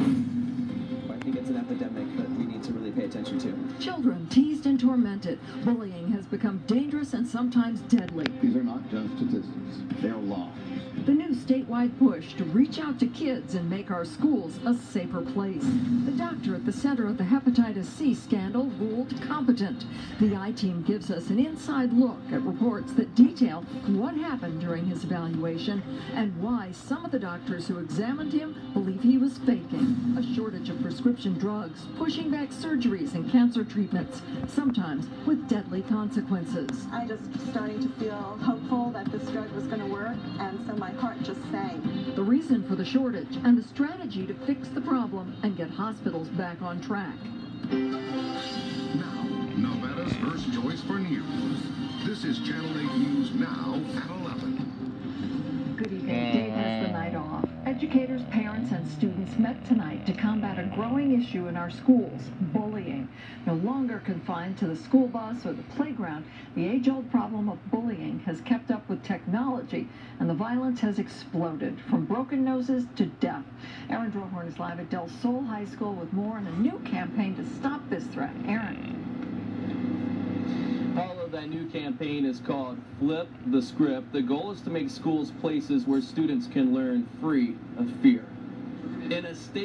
I think it's an epidemic that we need to really pay attention to. Children teased and tormented. Bullying has become dangerous and sometimes deadly. These are not just statistics, they're laws. Statewide push to reach out to kids and make our schools a safer place. The doctor at the center of the hepatitis C scandal ruled competent. The I team gives us an inside look at reports that detail what happened during his evaluation and why some of the doctors who examined him believe he was faking. A shortage of prescription drugs, pushing back surgeries and cancer treatments, sometimes with deadly consequences. I'm just starting to feel hopeful that this drug was going to work, and so my heart just sang. The reason for the shortage and the strategy to fix the problem and get hospitals back on track. Now, Nevada's first choice for news. This is Channel 8 News Now at 11. Good evening. Dave has the night off. Educators, parents, and students met tonight to combat a growing issue in our schools bullying. No longer confined to the school bus or the playground, the age old problem of bullying has kept up with technology, and the violence has exploded from broken noses to death. Aaron Drawhorn is live at Del Sol High School with more on a new campaign to stop this threat. Aaron. That new campaign is called Flip the Script. The goal is to make schools places where students can learn free of fear. In a state